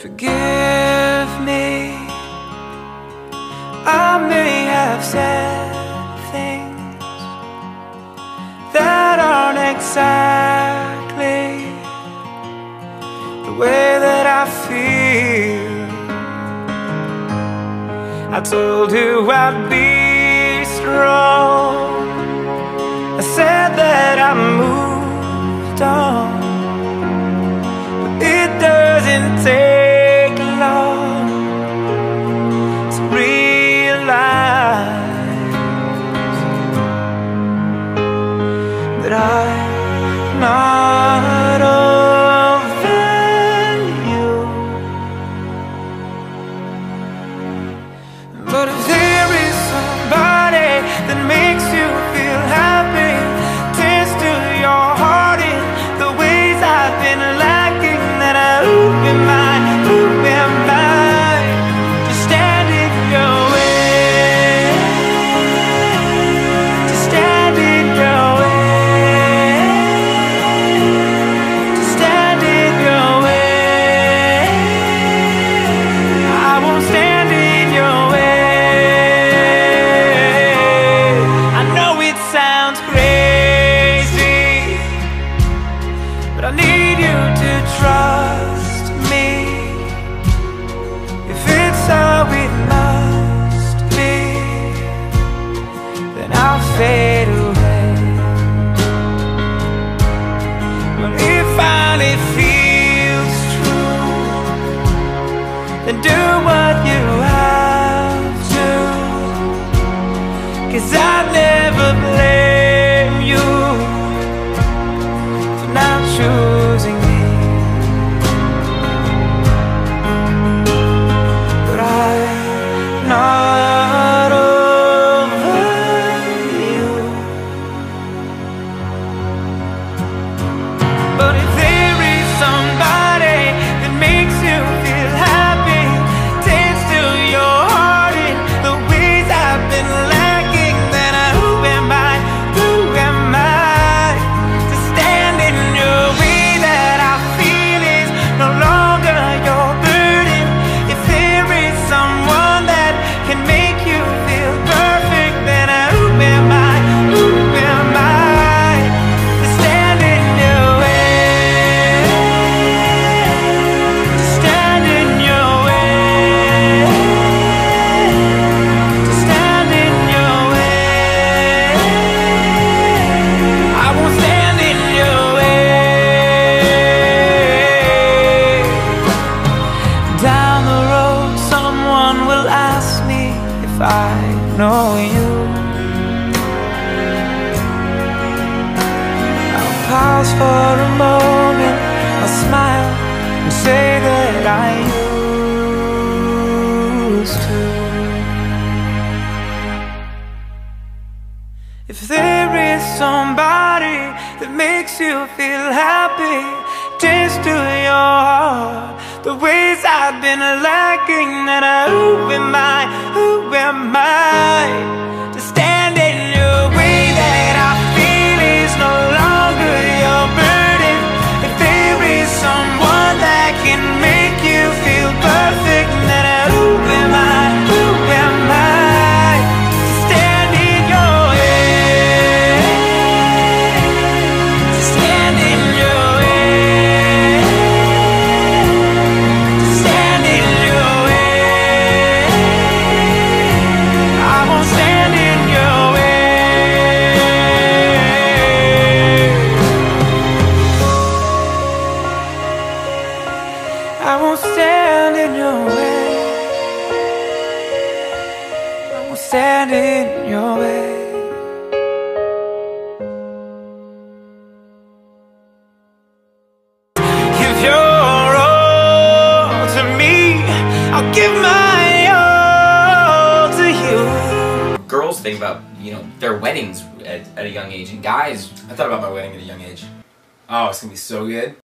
Forgive me. I may have said things That aren't exactly The way that I feel. I told you I'd be strong. I said that I moved on. But it doesn't take but I'm not over you, But if and do know you. I'll pause for a moment I'll smile and say that I used to. If there is somebody that makes you feel happy Taste to your heart the ways I've been lacking that I open my am I? won't stand in your way. I won't stand in your way. Give your all to me, I'll give my all to you. Girls think about, you know, their weddings at, at a young age, and guys, I thought about my wedding at a young age. Oh, it's gonna be so good.